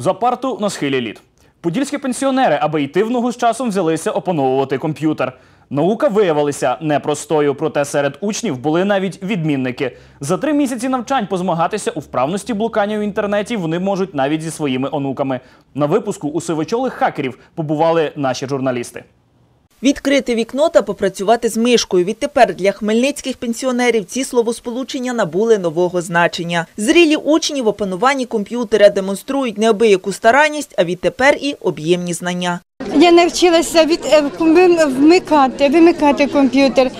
За парту на схилі літ. Подільські пенсіонери, аби йти в ногу з часом, взялися опановувати комп'ютер. Наука виявилася непростою, проте серед учнів були навіть відмінники. За три місяці навчань позмагатися у вправності блукання в інтернеті вони можуть навіть зі своїми онуками. На випуску у сивочолих хакерів побували наші журналісти. Відкрити вікно та попрацювати з мишкою. Відтепер для хмельницьких пенсіонерів ці словосполучення набули нового значення. Зрілі учні в опануванні комп'ютера демонструють неабияку старанність, а відтепер і об'ємні знання. Я навчилася від е, вмикати, вимикати комп'ютер,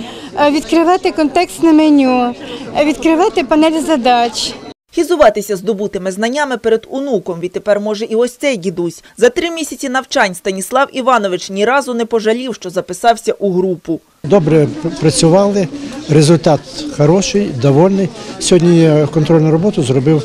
е, відкривати контекстне меню, е, відкривати панель задач. Хізуватися здобутими знаннями перед онуком відтепер може і ось цей дідусь. За три місяці навчань Станіслав Іванович ні разу не пожалів, що записався у групу. Добре працювали, результат хороший, довольний. Сьогодні я контрольну роботу зробив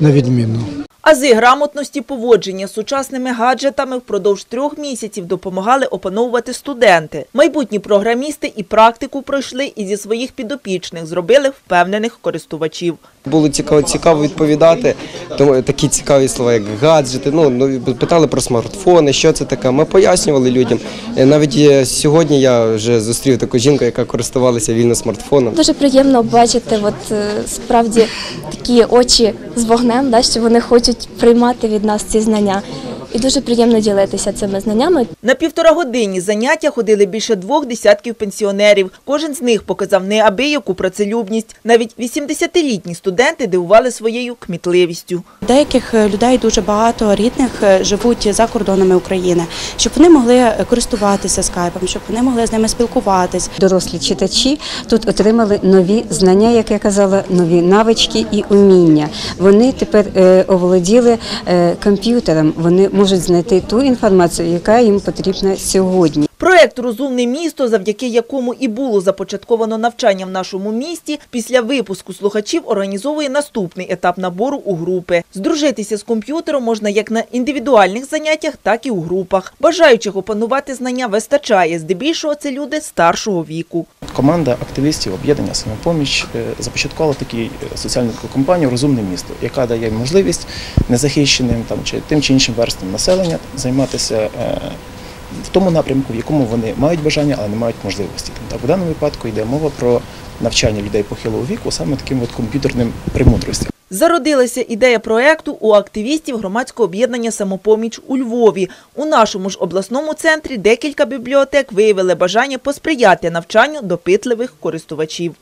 на відмінно. Ази грамотності поводження з сучасними гаджетами впродовж трьох місяців допомагали опановувати студенти. Майбутні програмісти і практику пройшли і зі своїх підопічних зробили впевнених користувачів. Було цікаво, цікаво відповідати. Тому такі цікаві слова, як гаджети. Ну, ну питали про смартфони, що це таке. Ми пояснювали людям. Е, Навіть е, сьогодні я вже зустрів таку жінку, яка користувалася вільно смартфоном. Дуже приємно бачити, от е, справді такі очі з вогнем, да, що вони хочуть приймати від нас ці знання. І дуже приємно ділитися цими знаннями. На півтора годині заняття ходили більше двох десятків пенсіонерів. Кожен з них показав неабияку працелюбність. Навіть 80-літні студенти дивували своєю кмітливістю. Деяких е, людей дуже багато рідних е, живуть за кордонами України, щоб вони могли е, користуватися скайпом, щоб вони могли з ними спілкуватись. Дорослі читачі тут отримали нові знання, як я казала, нові навички і уміння. Вони тепер е, оволоділи е, комп'ютером. Вони можуть знайти ту інформацію, яка їм потрібна сьогодні. Проект Розумне місто, завдяки якому і було започатковано навчання в нашому місті, після випуску слухачів організовує наступний етап набору у групи. Здружитися з комп'ютером можна як на індивідуальних заняттях, так і у групах. Бажаючих опанувати знання вистачає. Здебільшого це люди старшого віку. Команда активістів об'єднання самопоміч е, започаткувала таку е, соціальну компанію Розумне місто, яка дає можливість незахищеним там чи тим чи іншим верствам населення займатися е, в тому напрямку, в якому вони мають бажання, але не мають можливості. Так, в даному випадку йде мова про навчання людей похилого віку саме таким от комп'ютерним премудростям. Зародилася ідея проекту у активістів громадського об'єднання «Самопоміч» у Львові. У нашому ж обласному центрі декілька бібліотек виявили бажання посприяти навчанню допитливих користувачів.